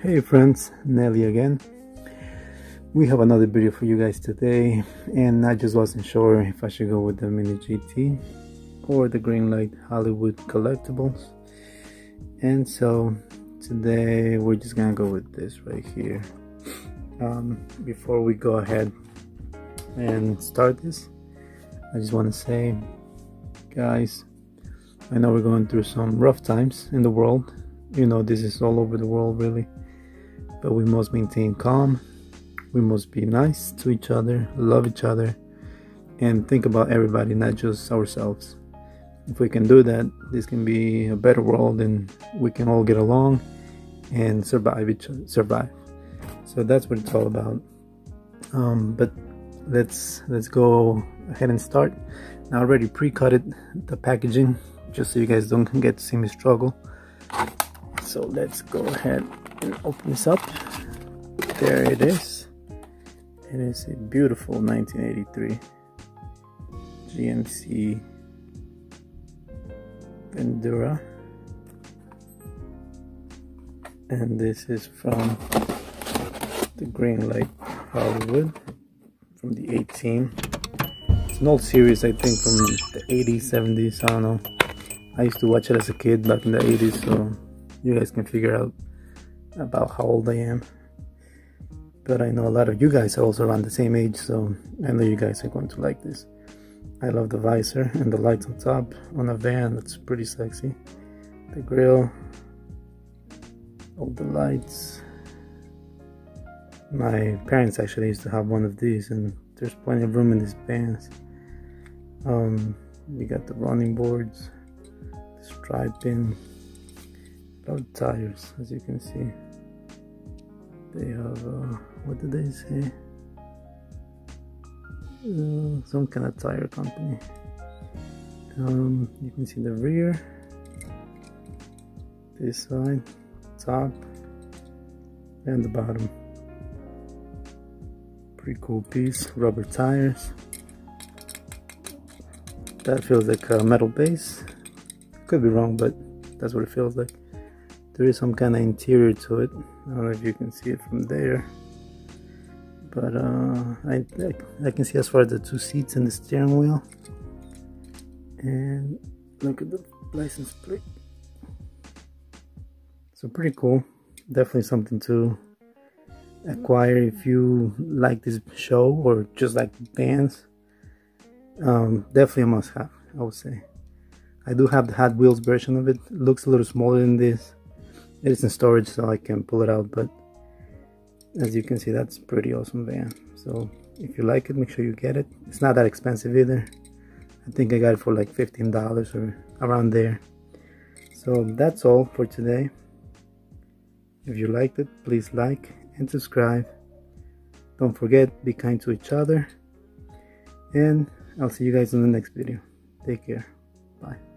Hey friends, Nelly again. We have another video for you guys today and I just wasn't sure if I should go with the Mini GT or the Greenlight Hollywood Collectibles. And so today we're just gonna go with this right here. Um, before we go ahead and start this, I just want to say, guys, I know we're going through some rough times in the world. You know, this is all over the world, really but we must maintain calm. We must be nice to each other, love each other, and think about everybody, not just ourselves. If we can do that, this can be a better world, and we can all get along and survive each other, survive. So that's what it's all about. Um, but let's let's go ahead and start. I already pre-cut it, the packaging, just so you guys don't get to see me struggle. So let's go ahead and open this up. There it is. It is a beautiful 1983 GMC Vandura. And this is from the Greenlight Hollywood from the A-Team. It's an old series, I think, from the 80s, 70s. I don't know. I used to watch it as a kid back in the 80s, so you guys can figure out about how old I am. But I know a lot of you guys are also around the same age, so I know you guys are going to like this. I love the visor and the lights on top on a van, that's pretty sexy. The grill, all the lights. My parents actually used to have one of these, and there's plenty of room in these vans. Um, we got the running boards, striping, about tires as you can see. They have uh, what did they say? Uh, some kind of tire company. Um, you can see the rear. This side top and the bottom. Pretty cool piece rubber tires. That feels like a metal base could be wrong but that's what it feels like. There is some kind of interior to it. I don't know if you can see it from there. But uh, I, I, I can see as far as the two seats and the steering wheel. And look at the license plate. So pretty cool. Definitely something to acquire if you like this show or just like bands. Um, definitely a must have I would say I do have the Hot Wheels version of it. it looks a little smaller than this. It is in storage so I can pull it out but as you can see that's pretty awesome van so if you like it make sure you get it. It's not that expensive either. I think I got it for like $15 or around there. So that's all for today. If you liked it please like and subscribe. Don't forget be kind to each other. And I'll see you guys in the next video. Take care. Bye